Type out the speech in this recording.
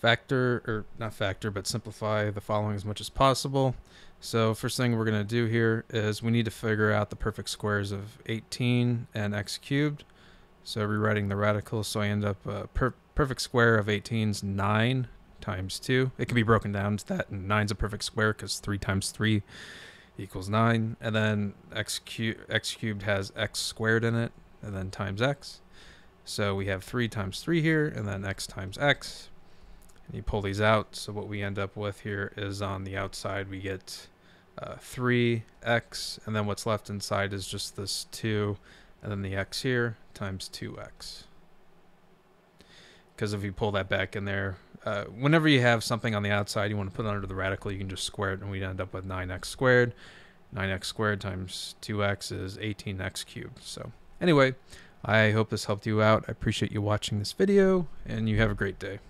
factor, or not factor, but simplify the following as much as possible. So first thing we're going to do here is we need to figure out the perfect squares of 18 and x cubed. So rewriting the radical, so I end up a per perfect square of 18 is 9 times 2. It can be broken down to that, and 9's a perfect square because 3 times 3 equals 9. And then x, cu x cubed has x squared in it, and then times x. So we have 3 times 3 here, and then x times x. And you pull these out, so what we end up with here is on the outside we get uh, 3x, and then what's left inside is just this 2, and then the x here times 2x. Because if you pull that back in there, uh, whenever you have something on the outside you want to put it under the radical, you can just square it, and we end up with 9x squared. 9x squared times 2x is 18x cubed. So anyway, I hope this helped you out. I appreciate you watching this video, and you have a great day.